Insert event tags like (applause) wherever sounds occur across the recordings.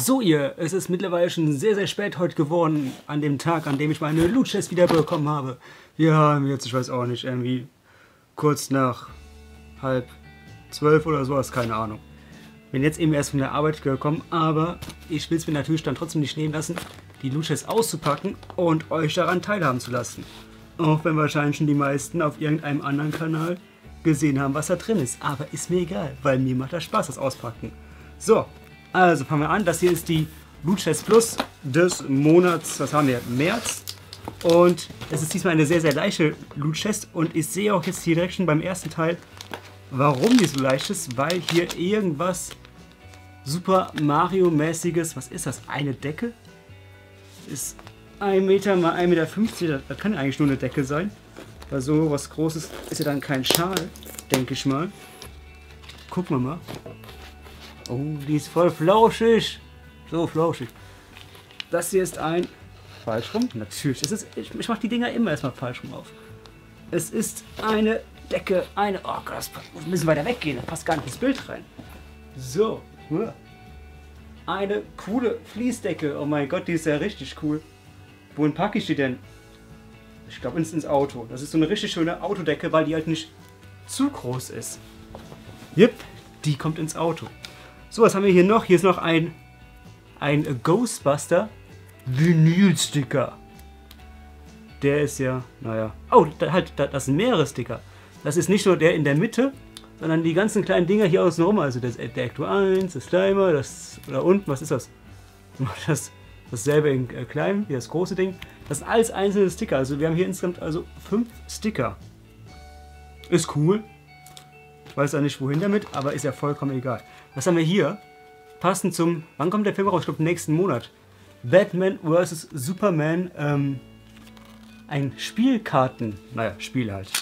So ihr, es ist mittlerweile schon sehr, sehr spät heute geworden, an dem Tag, an dem ich meine Luches wiederbekommen habe. Wir haben jetzt, ich weiß auch nicht, irgendwie kurz nach halb zwölf oder sowas, keine Ahnung. Bin jetzt eben erst von der Arbeit gekommen, aber ich will es mir natürlich dann trotzdem nicht nehmen lassen, die Luches auszupacken und euch daran teilhaben zu lassen. Auch wenn wahrscheinlich schon die meisten auf irgendeinem anderen Kanal gesehen haben, was da drin ist. Aber ist mir egal, weil mir macht das Spaß, das Auspacken. So, also fangen wir an. Das hier ist die Loot Chest Plus des Monats, was haben wir, März. Und es ist diesmal eine sehr, sehr leichte Loot Chest. Und ich sehe auch jetzt hier direkt schon beim ersten Teil, warum die so leicht ist. Weil hier irgendwas Super Mario-mäßiges, was ist das? Eine Decke? Ist 1 Meter mal 1,50 Meter. Das kann eigentlich nur eine Decke sein. Weil so was Großes ist ja dann kein Schal, denke ich mal. Gucken wir mal. Oh, die ist voll flauschig. So flauschig. Das hier ist ein... Falsch rum? Natürlich. Es ist, ich, ich mache die Dinger immer erstmal falsch rum auf. Es ist eine Decke, eine... Oh Gott, das wir müssen weiter weggehen. Das passt gar nicht ins Bild rein. So. Eine coole Fließdecke. Oh mein Gott, die ist ja richtig cool. Wohin packe ich die denn? Ich glaube ins, ins Auto. Das ist so eine richtig schöne Autodecke, weil die halt nicht zu groß ist. Yep, die kommt ins Auto. So, was haben wir hier noch? Hier ist noch ein, ein Ghostbuster Vinylsticker. Der ist ja, naja. Oh, da, halt, da, das ist ein Meeressticker. Das ist nicht nur der in der Mitte, sondern die ganzen kleinen Dinger hier außen rum. Also das, der Ecto 1, das Slimer, das. Oder unten, was ist das? (laughs) Das, dasselbe in äh, klein wie das große Ding. Das sind alles einzelne Sticker. Also wir haben hier insgesamt also fünf Sticker. Ist cool. Weiß ja nicht wohin damit, aber ist ja vollkommen egal. Was haben wir hier? Passend zum, wann kommt der Film raus? Ich glaube nächsten Monat. Batman vs. Superman. Ähm, ein Spielkarten, naja, Spiel halt.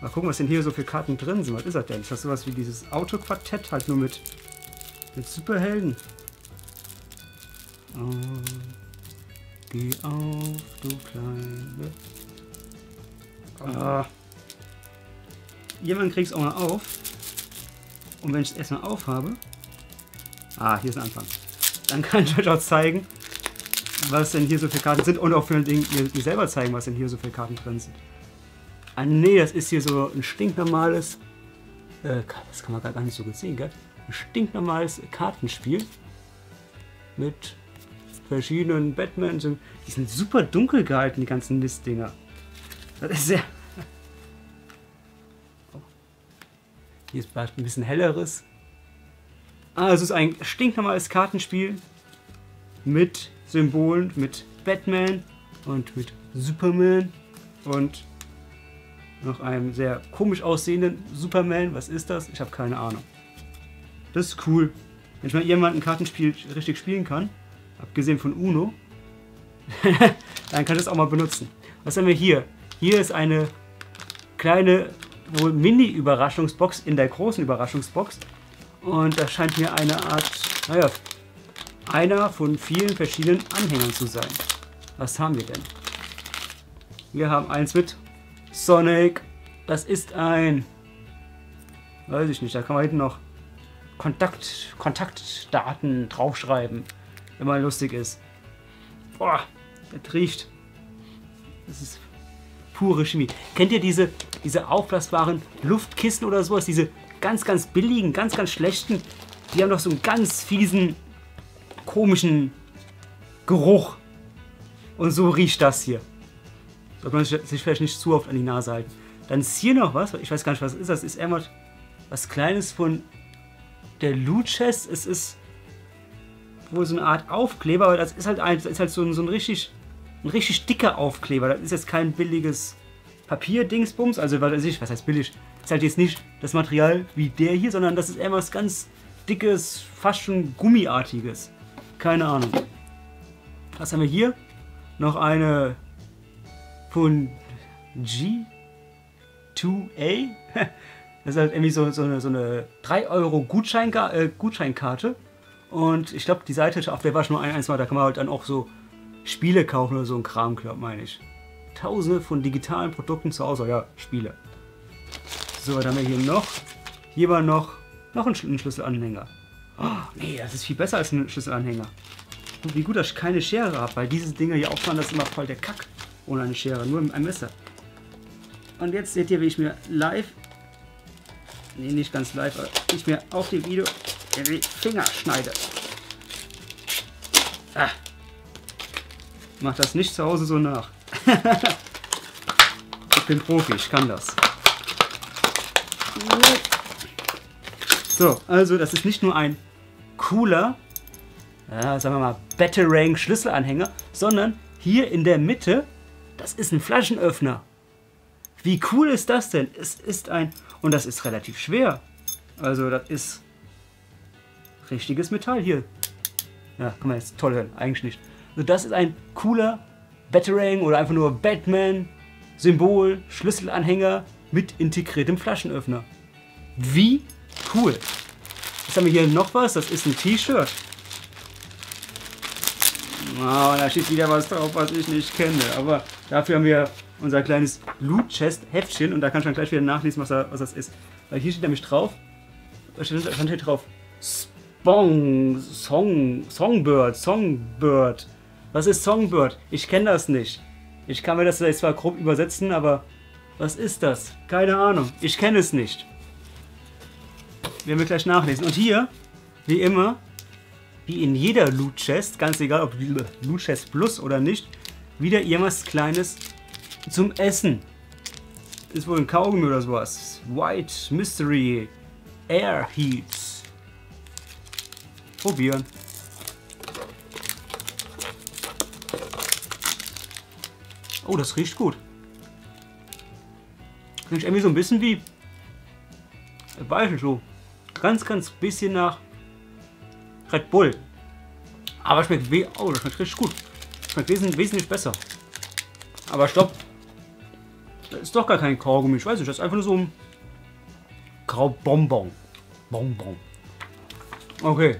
Mal gucken, was denn hier so für Karten drin sind. Was ist das denn? Ist das sowas wie dieses Autoquartett, halt nur mit, mit Superhelden? Oh, geh auf, du kleine. Ah. Jemand kriegt es auch mal auf. Und wenn ich es erstmal aufhabe. Ah, hier ist ein Anfang. Dann (laughs) kann ich euch auch zeigen, was denn hier so viele Karten sind. Und auch für ein Ding mir, selber zeigen, was denn hier so viele Karten drin sind. Ah nee, das ist hier so ein stinknormales. Äh, das kann man gar nicht so gut sehen, gell? Ein stinknormales Kartenspiel. Mit verschiedenen Batmans. Die sind super dunkel gehalten, die ganzen Mistdinger. Das ist sehr. Hier ist ein bisschen helleres. Ah, es ist ein stinknormales Kartenspiel mit Symbolen, mit Batman und mit Superman und noch einem sehr komisch aussehenden Superman. Was ist das? Ich habe keine Ahnung. Das ist cool. Wenn ich mal irgendwann ein Kartenspiel richtig spielen kann, abgesehen von Uno, (laughs) dann kann ich das auch mal benutzen. Was haben wir hier? Hier ist eine kleine wohl Mini-Überraschungsbox in der großen Überraschungsbox. Und das scheint mir eine Art, naja, einer von vielen verschiedenen Anhängern zu sein. Was haben wir denn? Wir haben eins mit Sonic. Das ist ein, weiß ich nicht, da kann man hinten noch Kontakt, Kontaktdaten draufschreiben wenn man lustig ist. Boah, das riecht. Das ist pure Chemie. Kennt ihr diese, diese aufblasbaren Luftkissen oder sowas? Diese ganz, ganz billigen, ganz, ganz schlechten. Die haben doch so einen ganz fiesen, komischen Geruch. Und so riecht das hier. Sollte man sich vielleicht nicht zu oft an die Nase halten. Dann ist hier noch was. Ich weiß gar nicht, was ist das. Ist irgendwas was Kleines von der Loot Chest. Es ist wohl so eine Art Aufkleber, aber das ist halt, ein, das ist halt so, ein, so ein richtig ein richtig dicker Aufkleber. Das ist jetzt kein billiges Papierdingsbums, also was ich, was heißt billig? Ist halt jetzt nicht das Material wie der hier, sondern das ist eher was ganz dickes, fast schon gummiartiges. Keine Ahnung. Was haben wir hier? Noch eine von G2A. (laughs) Das ist halt irgendwie so, so eine, so eine 3 Euro Gutscheinka äh, Gutscheinkarte. Und ich glaube, die Seite, auf der war schon nur ein, eins mal, da kann man halt dann auch so Spiele kaufen oder so ein Kram, glaube meine ich. Tausende von digitalen Produkten zu Hause, ja, Spiele. So, was haben wir hier noch? Hier war noch, noch ein, Schlüsselanhänger. Oh, nee, das ist viel besser als ein Schlüsselanhänger. Und wie gut, dass ich keine Schere habe, weil diese Dinger hier auffahren, das ist immer voll der Kack. Ohne eine Schere, nur mit einem Messer. Und jetzt seht ihr, wie ich mir live, nee, nicht ganz live, aber ich mir auf dem Video die Finger schneide. Ah. Mach das nicht zu Hause so nach. Ich bin Profi, ich kann das. So, also das ist nicht nur ein cooler, ja, sagen wir mal, Batarang Schlüsselanhänger, sondern hier in der Mitte, das ist ein Flaschenöffner. Wie cool ist das denn? Es ist ein, und das ist relativ schwer. Also das ist richtiges Metall hier. Ja, kann man jetzt toll hören, eigentlich nicht. Also das ist ein cooler Batarang oder einfach nur Batman Symbol, Schlüsselanhänger mit integriertem Flaschenöffner. Wie cool. Jetzt haben wir hier noch was, das ist ein T-Shirt. Oh, da steht wieder was drauf, was ich nicht kenne. Aber dafür haben wir unser kleines Loot Chest Heftchen und da kann ich dann gleich wieder nachlesen, was, da, was das ist. Weil hier steht nämlich drauf, da steht, da steht drauf, Spong, Song, Songbird, Songbird. Was ist Songbird? Ich kenne das nicht. Ich kann mir das zwar grob übersetzen, aber was ist das? Keine Ahnung. Ich kenne es nicht. Werden wir gleich nachlesen. Und hier, wie immer, wie in jeder Loot Chest, ganz egal ob Loot Chest Plus oder nicht, wieder irgendwas Kleines zum Essen. Ist wohl ein Kaugummi oder sowas. White Mystery Air Heats. Probieren. Oh, das riecht gut. Riecht irgendwie so ein bisschen wie, weiß ich so, ganz, ganz bisschen nach Red Bull. Aber schmeckt wie, oh, das schmeckt richtig gut. Schmeckt wesentlich, besser. Aber stopp. Das ist doch gar kein Kaugummi. Ich weiß nicht, das ist einfach nur so ein Graubonbon. Bonbon. Okay.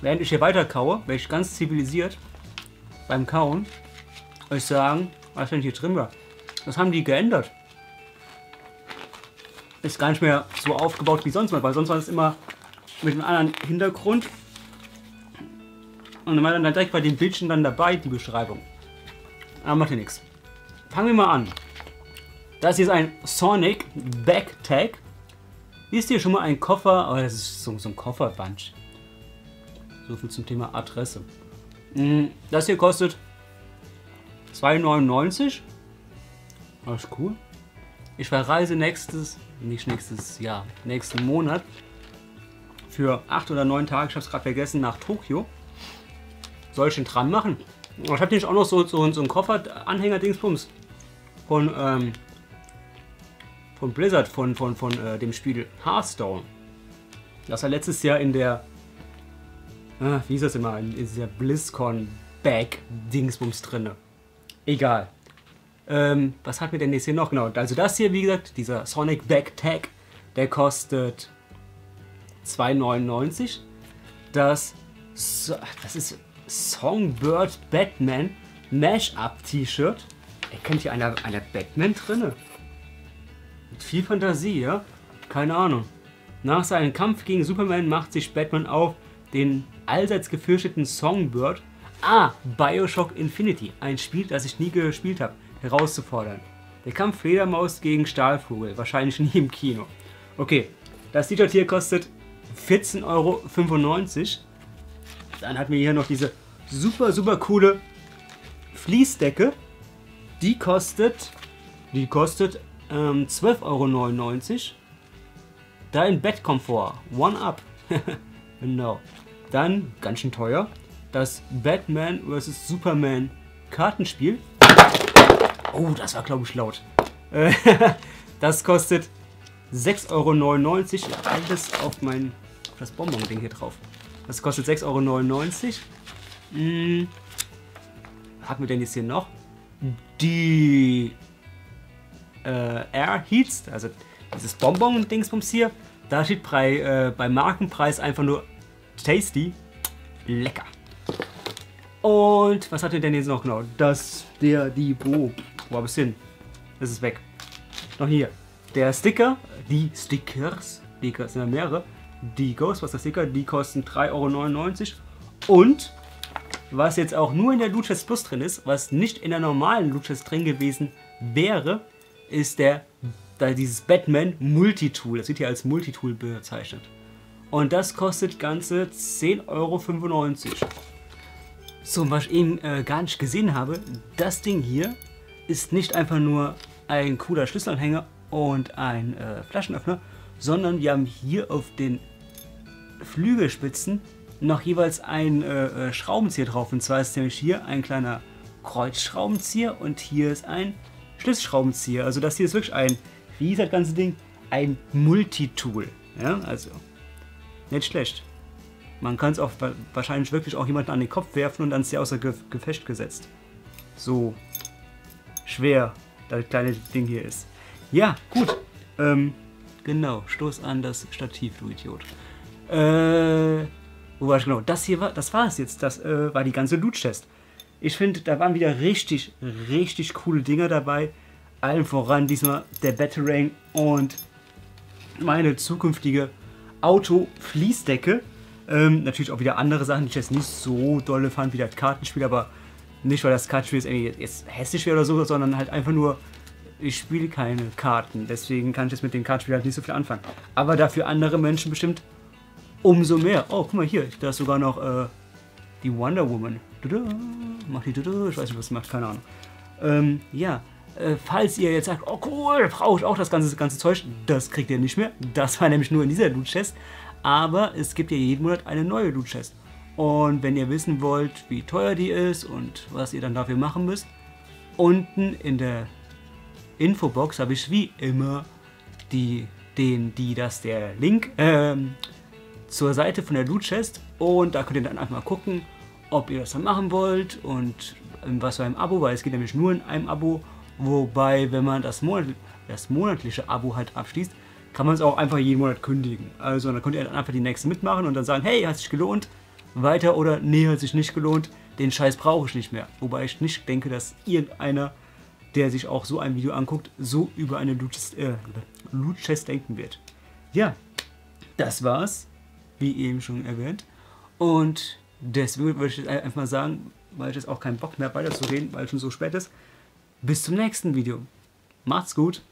Während ich hier weiter kaue, werde ich ganz zivilisiert beim Kauen euch sagen, was denn hier drin war. Das haben die geändert. Ist gar nicht mehr so aufgebaut wie sonst mal, weil sonst war es immer mit einem anderen Hintergrund. Und dann war dann direkt bei den Bildchen dann dabei, die Beschreibung. Aber macht ja nichts. Fangen wir mal an. Das hier ist ein Sonic Backtag. Ist hier schon mal ein Koffer, aber das ist so, so ein Kofferbunch. So viel zum Thema Adresse. Mm, das hier kostet 2,99. Das ist cool. Ich verreise nächstes, nicht nächstes Jahr, nächsten Monat für 8 oder 9 Tage, ich habe es gerade vergessen, nach Tokio. Soll ich den dran machen? Ich habe nämlich auch noch so, so, so einen Koffer-Anhänger-Dingsbums von, ähm, von Blizzard, von, von, von äh, dem Spiel Hearthstone. Das war letztes Jahr in der, äh, wie ist das immer, in, in dieser BlizzCon-Bag-Dingsbums drinne. Egal. Ähm, was hat mir denn jetzt hier noch? Genau, also das hier, wie gesagt, dieser Sonic Back Tag, der kostet 2,99. Das, das ist Songbird Batman Mash-Up T-Shirt. Erkennt hier einer, einer Batman drinne? Mit viel Fantasie, ja? Keine Ahnung. Nach seinem Kampf gegen Superman macht sich Batman auf, den allseits gefürchteten Songbird, ah, Bioshock Infinity, ein Spiel, das ich nie gespielt habe, herauszufordern. Der Kampf Fledermaus gegen Stahlvogel, wahrscheinlich nie im Kino. Okay, das T-Shirt hier kostet 14,95 Euro. Dann hatten wir hier noch diese super, super coole Fließdecke. Die kostet, die kostet ähm, 12,99 Euro. Da in Bettkomfort. One Up. (laughs) genau. Dann, ganz schön teuer, das Batman vs. Superman Kartenspiel. Oh, das war glaube ich laut. (laughs) das kostet 6,99 Euro. Alles auf mein auf das Bonbon-Ding hier drauf. Das kostet 6,99 Euro. Hm. Haben wir denn jetzt hier noch? Die äh, Air Heats, also dieses Bonbon-Dingsbums hier. Da steht bei, äh, bei Markenpreis einfach nur tasty. Lecker. Und was hat denn jetzt noch genau? Das, der, die, wo? Wo hab ich's hin? Das ist weg. Noch hier. Der Sticker, die Stickers, Stickers sind ja mehrere, die Ghostbuster Sticker, die kosten 3,99 Euro. Und was jetzt auch nur in der Loot Plus drin ist, was nicht in der normalen Loot drin gewesen wäre, ist der, da dieses Batman Multitool. Das wird hier als Multitool bezeichnet. Und das kostet ganze 10,95 Euro. So, was ich eben äh, gar nicht gesehen habe, das Ding hier ist nicht einfach nur ein cooler Schlüsselanhänger und ein äh, Flaschenöffner, sondern wir haben hier auf den Flügelspitzen noch jeweils ein äh, äh, Schraubenzieher drauf. Und zwar ist nämlich hier ein kleiner Kreuzschraubenzieher und hier ist ein Schlüsselschraubenzieher. Also das hier ist wirklich ein, wie ist das ganze Ding? Ein Multitool. Ja, also nicht schlecht. Man kann es auch wahrscheinlich wirklich auch jemanden an den Kopf werfen und dann ist er außer Gefecht gesetzt. So schwer das kleine Ding hier ist. Ja, gut. Ähm, genau, stoß an das Stativ, du Idiot. Äh, wo war ich genau? Das hier war, das war es jetzt. Das äh, war die ganze Loot-Chest. Ich finde, da waren wieder richtig, richtig coole Dinger dabei. Allen voran diesmal der Batarang und meine zukünftige Auto-Fließdecke. Ähm, natürlich auch wieder andere Sachen, die ich jetzt nicht so dolle fand wie das Kartenspiel, aber nicht, weil das Kartenspiel jetzt, irgendwie jetzt hässlich wäre oder so, sondern halt einfach nur, ich spiele keine Karten. Deswegen kann ich jetzt mit den Kartenspielen halt nicht so viel anfangen. Aber dafür andere Menschen bestimmt umso mehr. Oh, guck mal hier, da ist sogar noch äh, die Wonder Woman. Macht die, ich weiß nicht, was sie macht, keine Ahnung. Ähm, ja, äh, falls ihr jetzt sagt, oh cool, brauche ich auch das ganze, ganze Zeug, das kriegt ihr nicht mehr. Das war nämlich nur in dieser Loot Chest. Aber es gibt ja jeden Monat eine neue Loot Chest. Und wenn ihr wissen wollt, wie teuer die ist und was ihr dann dafür machen müsst, unten in der Infobox habe ich wie immer die, den, die, das, der Link ähm, zur Seite von der Loot Chest und da könnt ihr dann einfach mal gucken, ob ihr das dann machen wollt und in was für einem Abo, weil es geht nämlich nur in einem Abo, wobei wenn man das, Monat, das monatliche Abo halt abschließt, kann man es auch einfach jeden Monat kündigen. Also dann könnt ihr dann einfach die nächste mitmachen und dann sagen, hey, hat sich gelohnt, weiter oder nee, hat sich nicht gelohnt, den Scheiß brauche ich nicht mehr. Wobei ich nicht denke, dass irgendeiner, der sich auch so ein Video anguckt, so über eine Loot, äh, denken wird. Ja, das war's, wie eben schon erwähnt. Und deswegen würde ich jetzt einfach mal sagen, weil ich jetzt auch keinen Bock mehr weiterzureden, weil es schon so spät ist. Bis zum nächsten Video. Macht's gut.